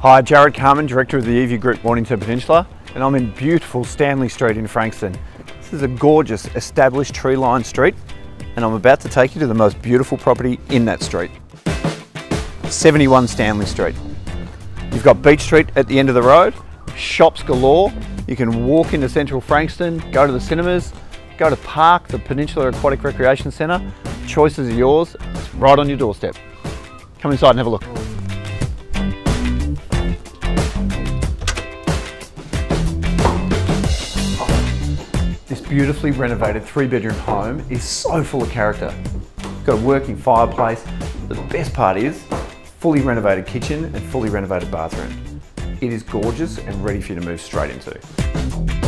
Hi, Jarrod Carman, Director of the Evie Group Mornington Peninsula, and I'm in beautiful Stanley Street in Frankston. This is a gorgeous, established tree-lined street, and I'm about to take you to the most beautiful property in that street. 71 Stanley Street. You've got Beach Street at the end of the road, shops galore, you can walk into central Frankston, go to the cinemas, go to PARC, the Peninsula Aquatic Recreation Centre. Choices are yours, it's right on your doorstep. Come inside and have a look. Beautifully renovated three bedroom home is so full of character. Got a working fireplace. The best part is fully renovated kitchen and fully renovated bathroom. It is gorgeous and ready for you to move straight into.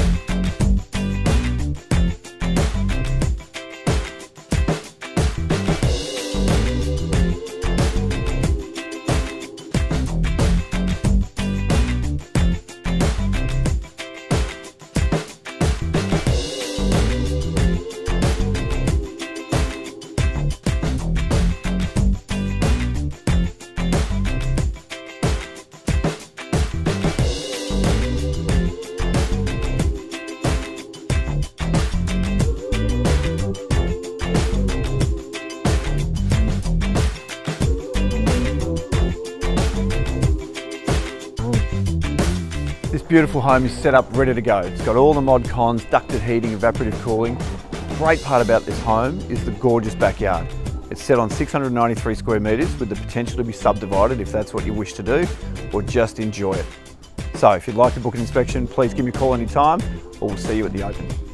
Beautiful home is set up ready to go. It's got all the mod cons, ducted heating, evaporative cooling. Great part about this home is the gorgeous backyard. It's set on 693 square metres with the potential to be subdivided if that's what you wish to do, or just enjoy it. So if you'd like to book an inspection, please give me a call anytime, or we'll see you at the open.